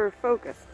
hyper focused.